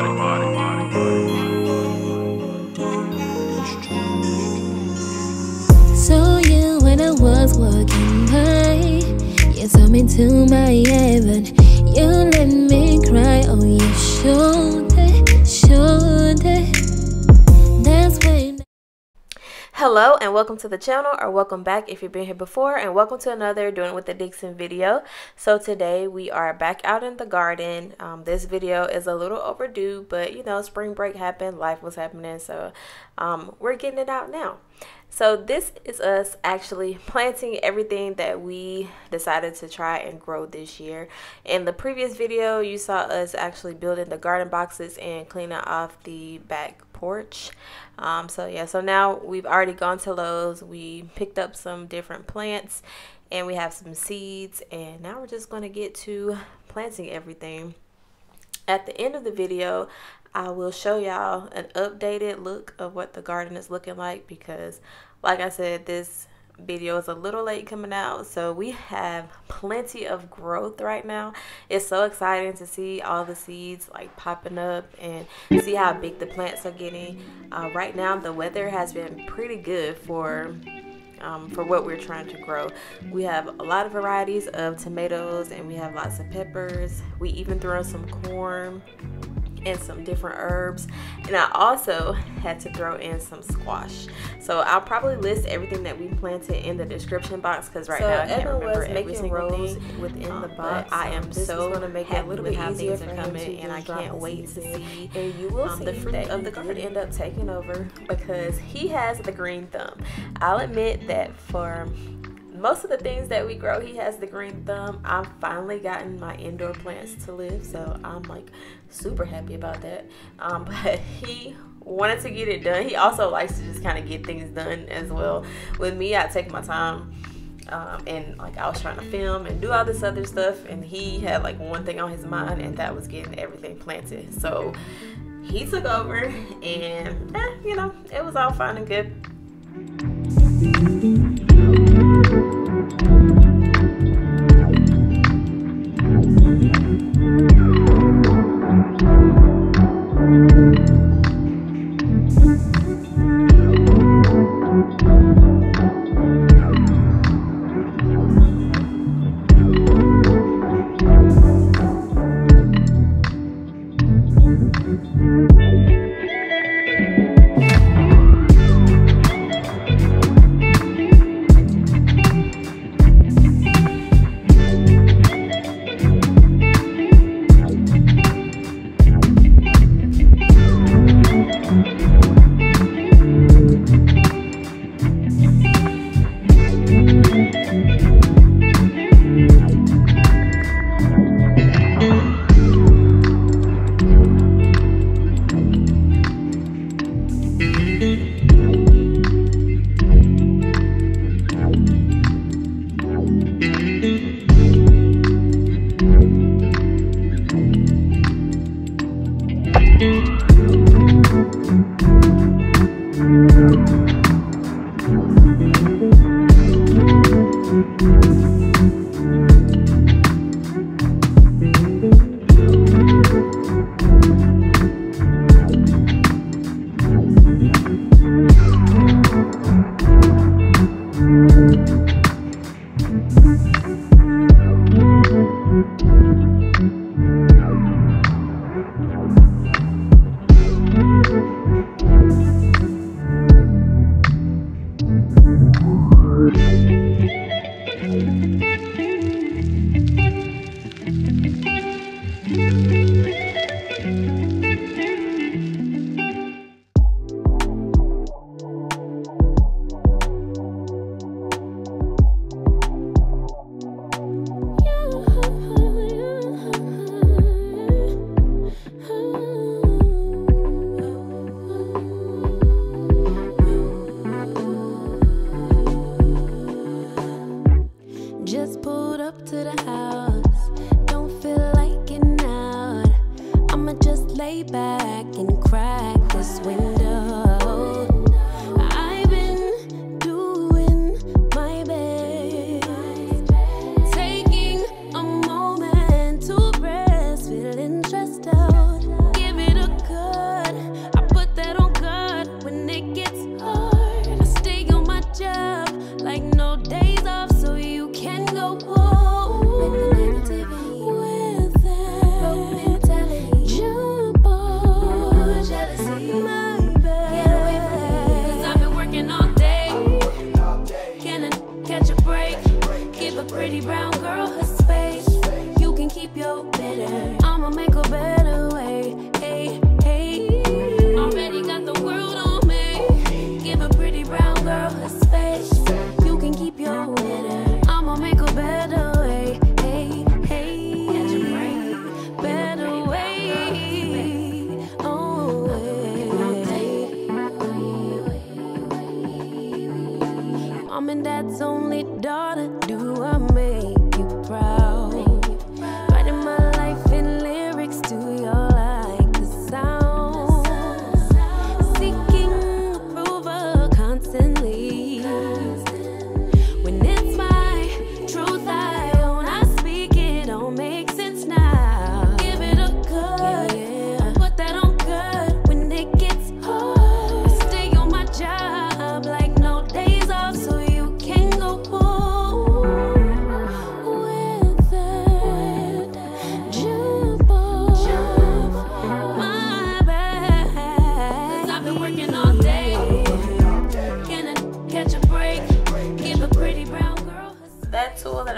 So you when I was walking by, you saw me to my heaven. You let me cry, oh you should, Hello and welcome to the channel or welcome back if you've been here before and welcome to another Doing with the Dixon video. So today we are back out in the garden. Um, this video is a little overdue but you know spring break happened, life was happening so um, we're getting it out now. So this is us actually planting everything that we decided to try and grow this year. In the previous video you saw us actually building the garden boxes and cleaning off the back porch. Um, so yeah so now we've already gone to Lowe's. We picked up some different plants and we have some seeds and now we're just going to get to planting everything. At the end of the video I will show y'all an updated look of what the garden is looking like because like I said this video is a little late coming out so we have plenty of growth right now it's so exciting to see all the seeds like popping up and see how big the plants are getting uh, right now the weather has been pretty good for um, for what we're trying to grow. We have a lot of varieties of tomatoes and we have lots of peppers. We even throw some corn and some different herbs. And I also had to throw in some squash. So I'll probably list everything that we planted in the description box because right so now I can't Emma remember every single thing. within um, the box I am so going to make it a little bit easier for coming and I can't wait to see and you will um, see the fruit of the garden. end up taking over because he has the green thumb. I'll admit that for most of the things that we grow, he has the green thumb. I've finally gotten my indoor plants to live, so I'm like super happy about that. Um, but he wanted to get it done. He also likes to just kind of get things done as well. With me, I take my time. Um, and like I was trying to film and do all this other stuff, and he had like one thing on his mind, and that was getting everything planted. So he took over, and eh, you know, it was all fine and good. keep your bitter. I'ma make a better way. Hey, hey. Already got the world on me. Give a pretty brown girl a space. You can keep your bitter. I'ma make a better way. Hey, hey. Better way. Oh, way. Mom and dad's only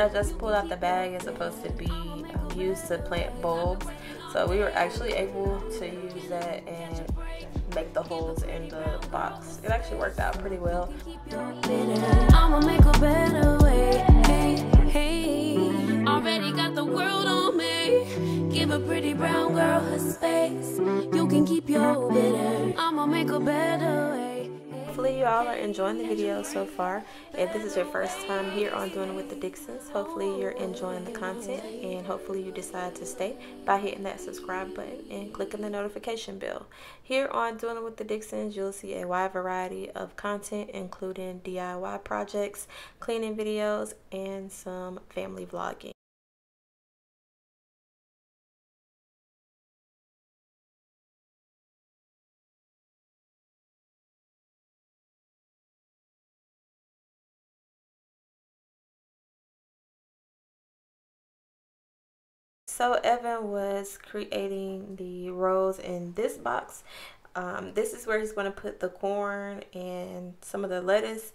I just pulled out the bag is supposed to be um, used to plant bulbs. So we were actually able to use that and make the holes in the box. It actually worked out pretty well. Hey, hey. Already got the world on me. Give a pretty brown girl her space. You can keep your bitter. I'ma make a better way. Hopefully you all are enjoying the video so far. If this is your first time here on Doing It with the Dixons, hopefully you're enjoying the content and hopefully you decide to stay by hitting that subscribe button and clicking the notification bell. Here on Doing It with the Dixons, you'll see a wide variety of content including DIY projects, cleaning videos, and some family vlogging. So Evan was creating the rows in this box. Um, this is where he's going to put the corn and some of the lettuce.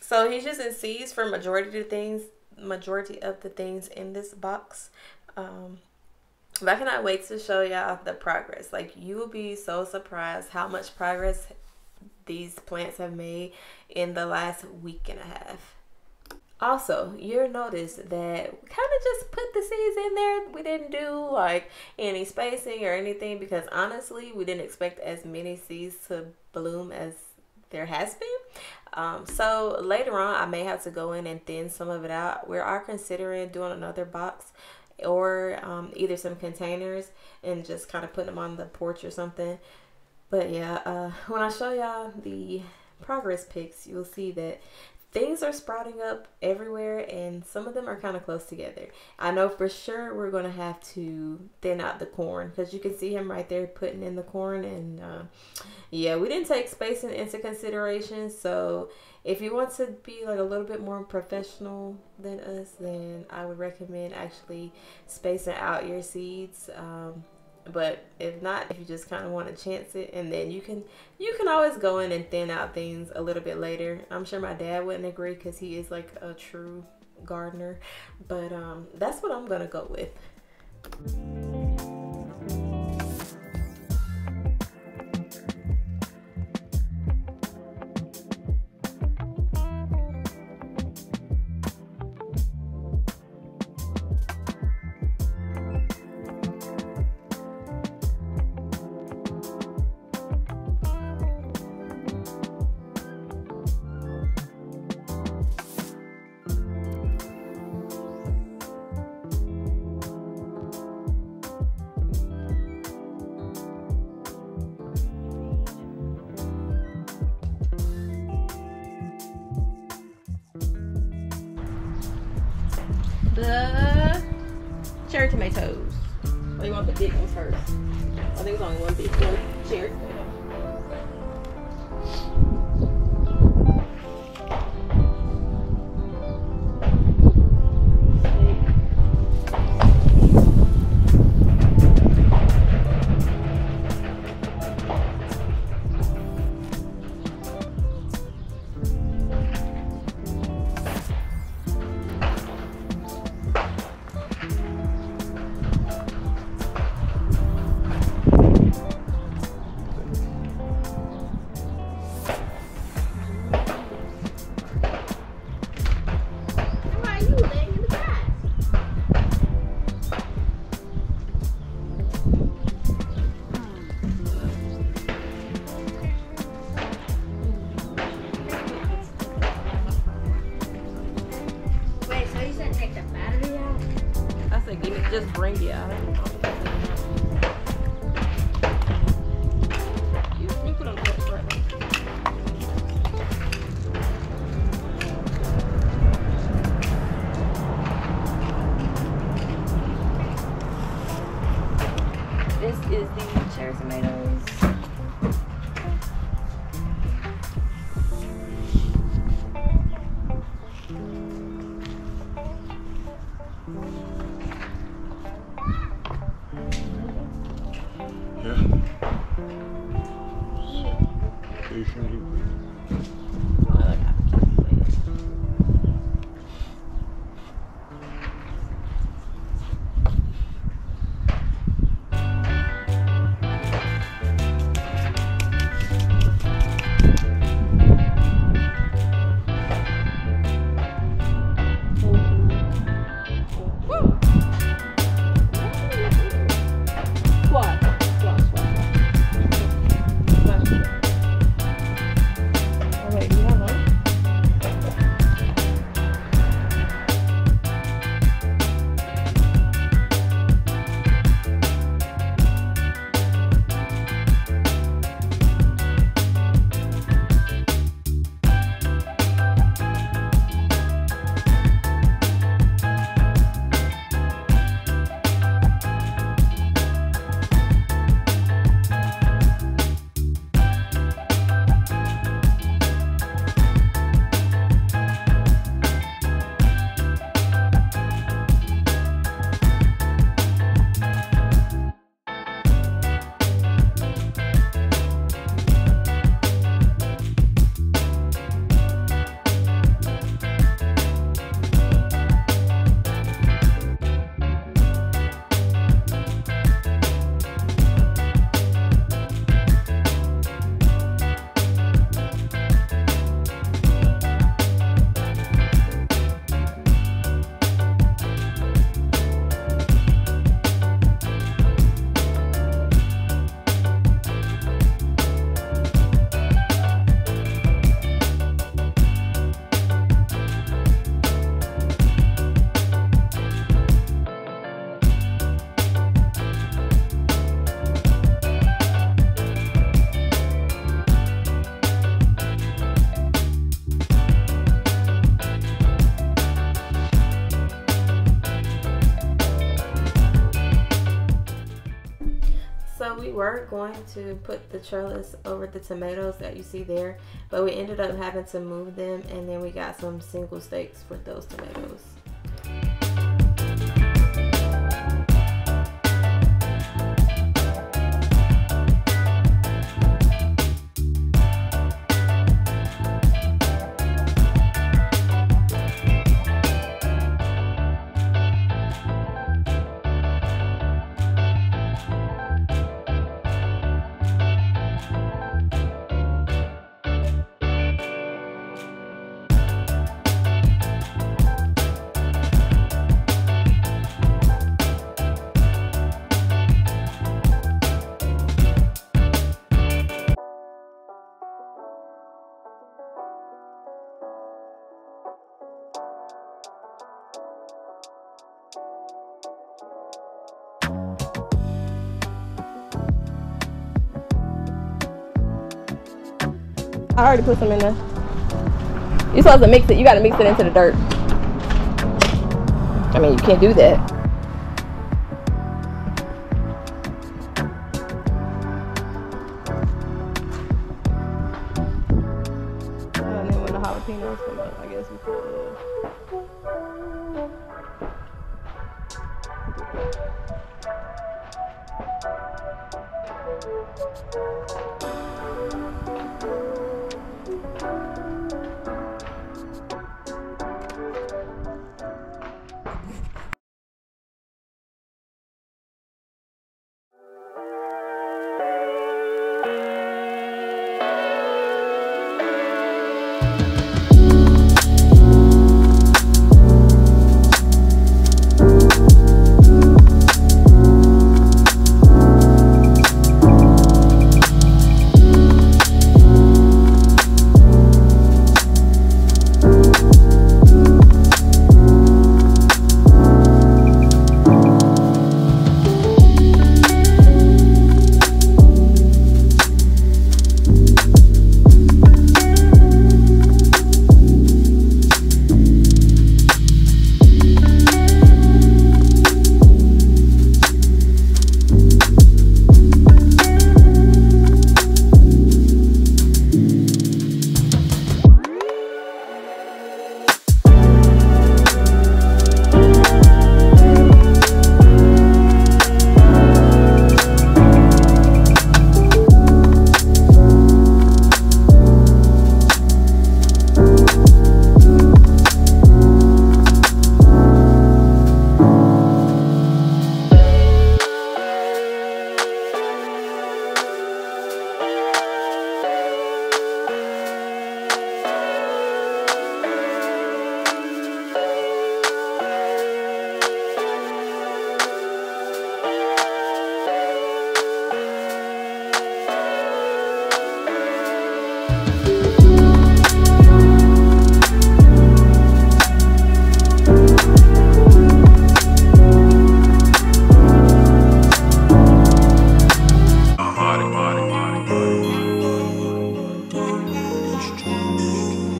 So he's using seeds for majority of the things, majority of the things in this box. Um, but I cannot wait to show y'all the progress. Like you will be so surprised how much progress these plants have made in the last week and a half. Also, you'll notice that we kind of just put the seeds in there. We didn't do like any spacing or anything because honestly, we didn't expect as many seeds to bloom as there has been. Um, so later on, I may have to go in and thin some of it out. We are considering doing another box or um, either some containers and just kind of putting them on the porch or something. But yeah, uh, when I show y'all the progress pics, you'll see that things are sprouting up everywhere and some of them are kind of close together. I know for sure we're going to have to thin out the corn because you can see him right there putting in the corn and uh, yeah, we didn't take spacing into consideration. So if you want to be like a little bit more professional than us, then I would recommend actually spacing out your seeds. Um, but if not if you just kind of want to chance it and then you can you can always go in and thin out things a little bit later. I'm sure my dad wouldn't agree because he is like a true gardener but um that's what i'm gonna go with tomatoes. Or you want the big ones first? I think it's only one big one. Cherry just bring you out. This is the cherry tomatoes. Tomato. yeah. Were going to put the trellis over the tomatoes that you see there, but we ended up having to move them and then we got some single stakes for those tomatoes. I already put some in there. You're supposed to mix it. You got to mix it into the dirt. I mean, you can't do that. And then